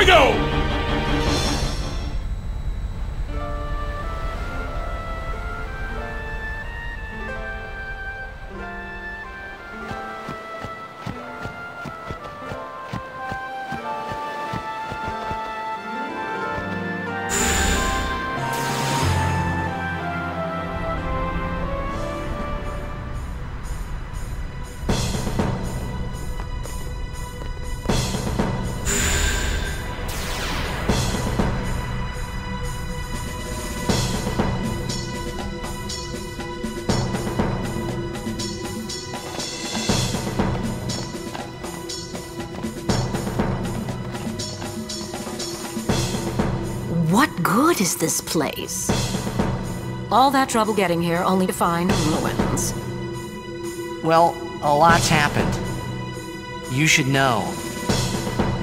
We go! What good is this place? All that trouble getting here only to find ruins. Well, a lot's happened. You should know.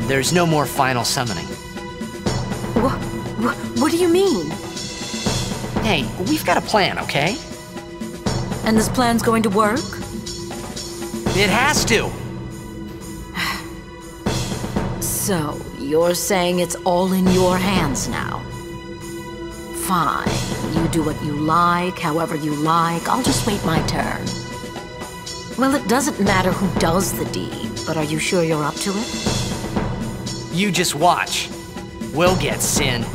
There's no more final summoning. What, what, what do you mean? Hey, we've got a plan, okay? And this plan's going to work? It has to! So, you're saying it's all in your hands now? Fine. You do what you like, however you like. I'll just wait my turn. Well, it doesn't matter who does the deed, but are you sure you're up to it? You just watch. We'll get Sin.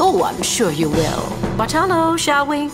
Oh, I'm sure you will. But hello, shall we?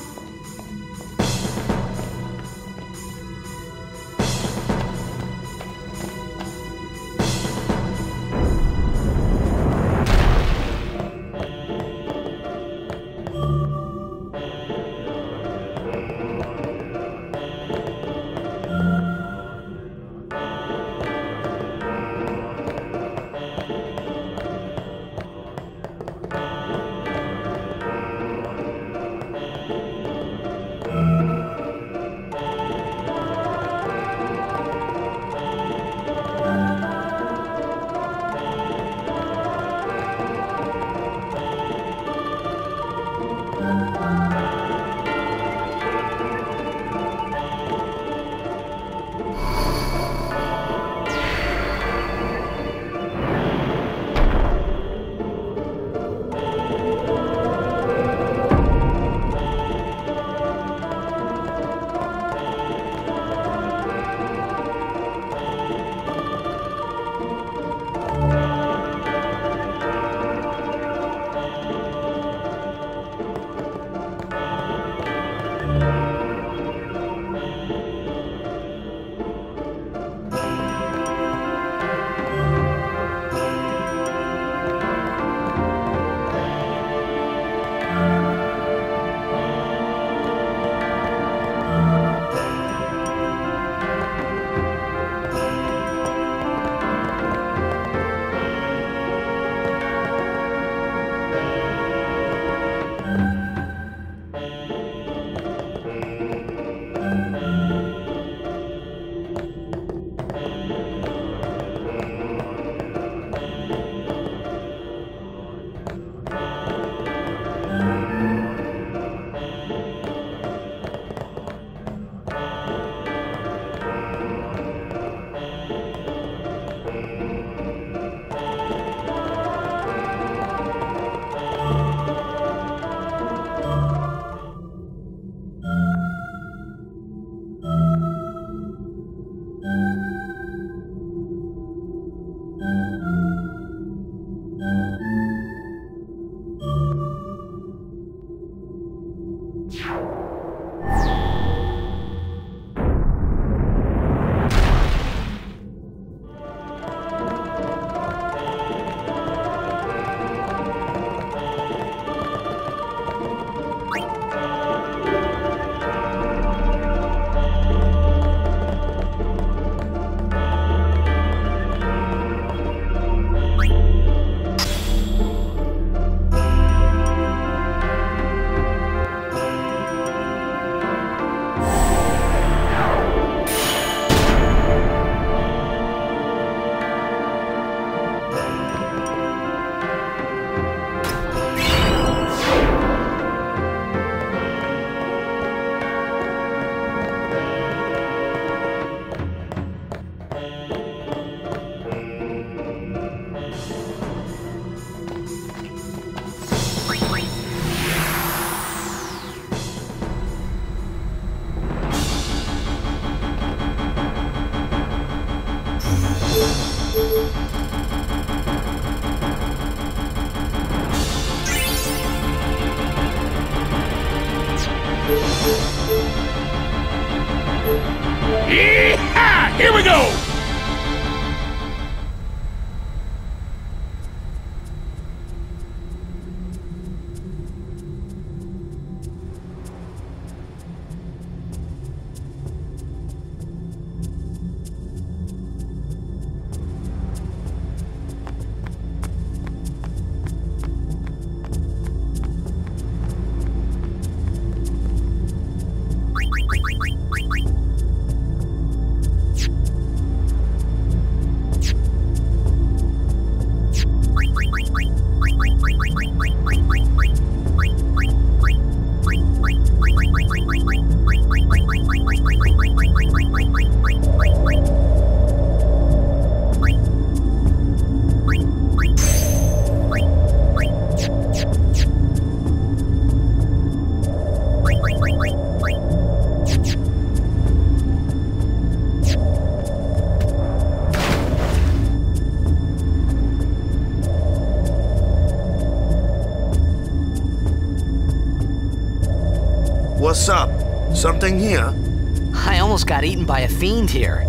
Fiend here.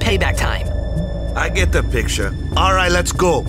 Payback time. I get the picture. Alright, let's go.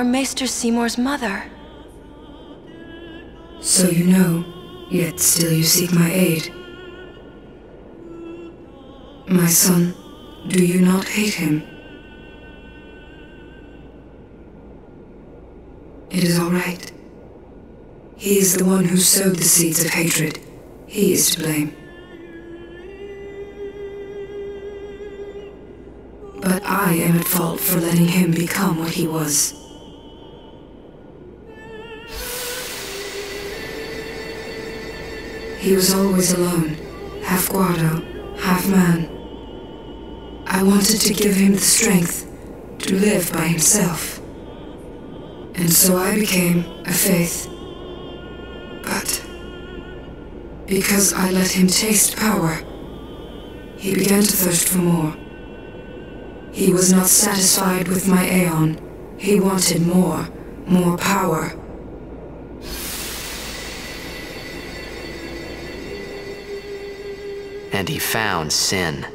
Are Maester Seymour's mother. So you know, yet still you seek my aid. My son, do you not hate him? It is all right. He is the one who sowed the seeds of hatred. He is to blame. But I am at fault for letting him become what he was. He was always alone, half Guado, half man. I wanted to give him the strength to live by himself. And so I became a fayth. But because I let him taste power, he began to thirst for more. He was not satisfied with my Aeon. He wanted more, more power. And he found Sin.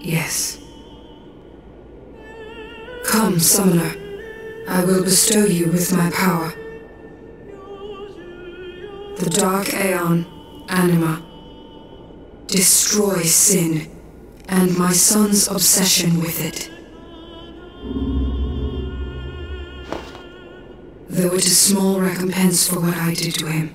Yes. Come, summoner. I will bestow you with my power. The Dark Aeon, Anima. Destroy Sin, and my son's obsession with it. Though it is small recompense for what I did to him.